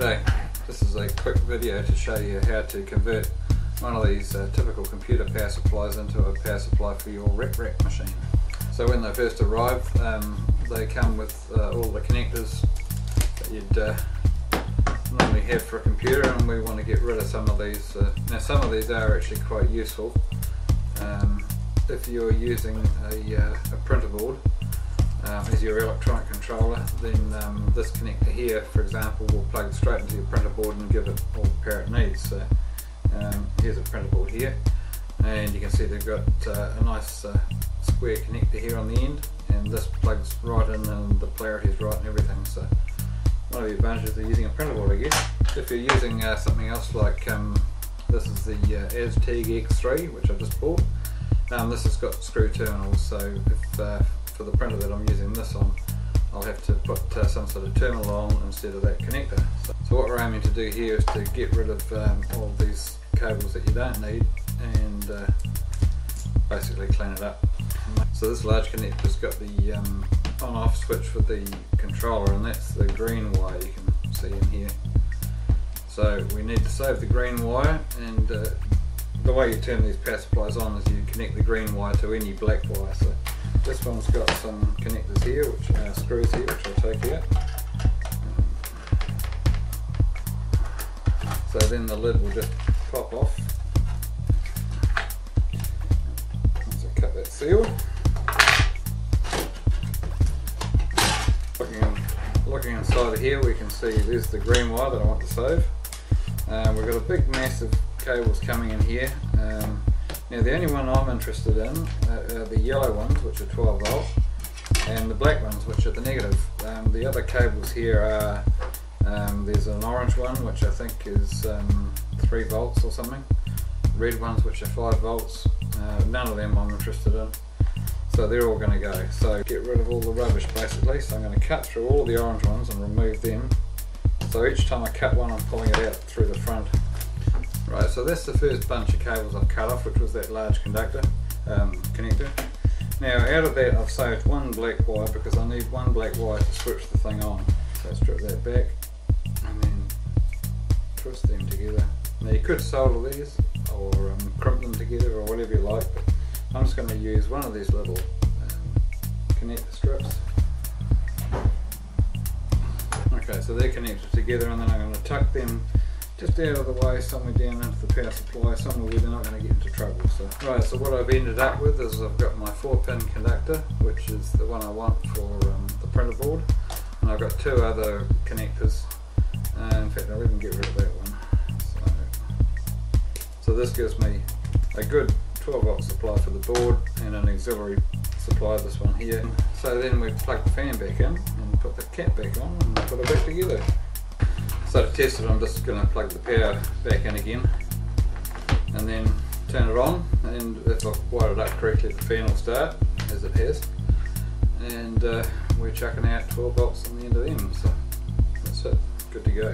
G'day, this is a quick video to show you how to convert one of these uh, typical computer power supplies into a power supply for your RepRap machine. So when they first arrive, um, they come with uh, all the connectors that you'd uh, normally have for a computer and we want to get rid of some of these. Uh, now some of these are actually quite useful. Um, if you're using a, uh, a Printrboard um, as your electronic controller, um, this connector here, for example, will plug straight into your Printrboard and give it all the power it needs. So um, here's a Printrboard here, and you can see they've got uh, a nice uh, square connector here on the end, and this plugs right in, and the polarity is right and everything. So one of the advantages of using a Printrboard, I guess. If you're using uh, something else like um, this is the uh, Azteeg X3, which I just bought. Um, this has got screw terminals, so if uh, for the printer that I'm using this on, Put uh, some sort of terminal on instead of that connector. So, so, what we're aiming to do here is to get rid of um, all these cables that you don't need and uh, basically clean it up. So this large connector's got the um, on-off switch for the controller and that's the green wire you can see in here. So we need to save the green wire and uh, the way you turn these power supplies on is you connect the green wire to any black wire. So this one's got some connectors here, which are screws here, which I'll take out. So then the lid will just pop off. So cut that seal. Looking, in, looking inside of here we can see there's the green wire that I want to save. Um, we've got a big mass of cables coming in here. Um, now the only one I'm interested in uh, are the yellow ones which are 12 volt and the black ones which are the negative. Um, the other cables here are, um, there's an orange one which I think is um, 3 volts or something, red ones which are 5 volts, uh, none of them I'm interested in. So they're all going to go. So get rid of all the rubbish basically. So I'm going to cut through all the orange ones and remove them. So each time I cut one I'm pulling it out through the front. Right, so that's the first bunch of cables I've cut off, which was that large conductor um, connector. Now out of that I've saved one black wire because I need one black wire to switch the thing on. So I strip that back and then twist them together. Now you could solder these or um, crimp them together or whatever you like, but I'm just going to use one of these little um, connector strips. Okay, so they're connected together and then I'm going to tuck them just out of the way, somewhere down into the power supply, somewhere where they're not going to get into trouble. So, right, so what I've ended up with is I've got my 4 pin conductor, which is the one I want for um, the Printrboard, and I've got two other connectors, uh, in fact I'll even get rid of that one. So, so this gives me a good 12 volt supply for the board and an auxiliary supply, this one here. So then we plug the fan back in and put the cap back on and put it back together. So to test it I'm just going to plug the power back in again and then turn it on and if I've wired it up correctly the fan will start as it has and uh, we're chucking out 12 volts on the end of them so that's it, good to go.